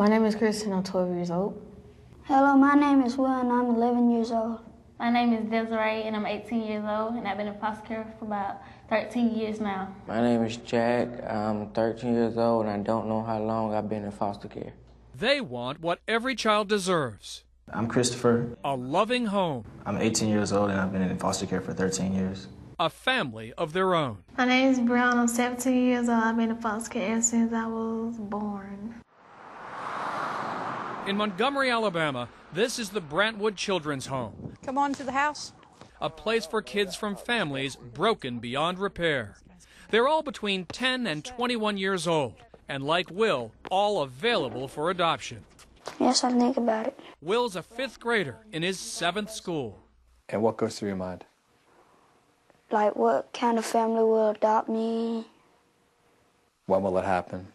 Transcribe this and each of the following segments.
My name is Kristen. I'm 12 years old. Hello, my name is Will and I'm 11 years old. My name is Desiree and I'm 18 years old and I've been in foster care for about 13 years now. My name is Jack. I'm 13 years old and I don't know how long I've been in foster care. They want what every child deserves I'm Christopher. a loving home, I'm 18 years old and I've been in foster care for 13 years. a family of their own. My name is Brown. I'm 17 years old. I've been in foster care since I was born. In Montgomery, Alabama, this is the Brentwood Children's Home, Come on to the house. a place for kids from families broken beyond repair. They're all between 10 and 21 years old, and like Will, all available for adoption. Yes, I think about it. Will's a fifth grader in his seventh school. And what goes through your mind? Like, what kind of family will adopt me? When will it happen?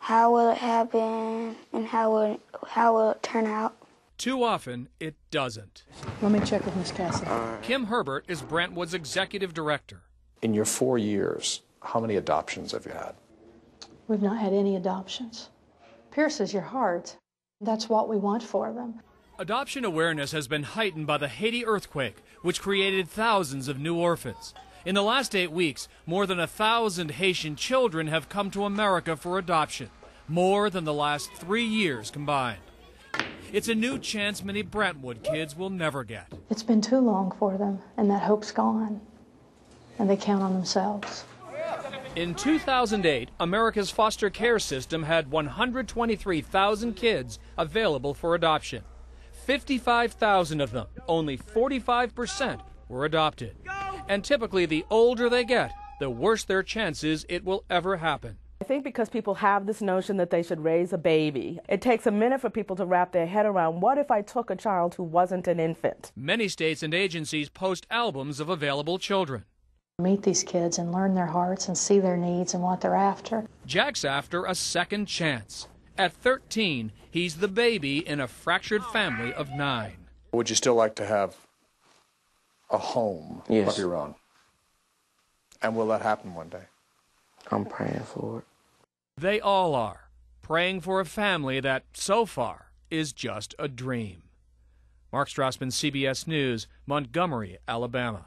How will it happen? And how will it, how will it turn out? Too often, it doesn't. Let me check with Miss Cassidy. Kim Herbert is Brentwood's executive director. In your four years, how many adoptions have you had? We've not had any adoptions. Pierces your heart. That's what we want for them. Adoption awareness has been heightened by the Haiti earthquake, which created thousands of new orphans. In the last eight weeks, more than a thousand Haitian children have come to America for adoption, more than the last three years combined. It's a new chance many Brentwood kids will never get. It's been too long for them, and that hope's gone. And they count on themselves. In 2008, America's foster care system had 123,000 kids available for adoption. 55,000 of them, only 45%, were adopted. And typically, the older they get, the worse their chances it will ever happen. I think because people have this notion that they should raise a baby, it takes a minute for people to wrap their head around what if I took a child who wasn't an infant? Many states and agencies post albums of available children. Meet these kids and learn their hearts and see their needs and what they're after. Jack's after a second chance. At 13, he's the baby in a fractured family of nine. Would you still like to have a home Yes. of your own? And will that happen one day? I'm praying for it. They all are, praying for a family that, so far, is just a dream. Mark Strassmann, CBS News, Montgomery, Alabama.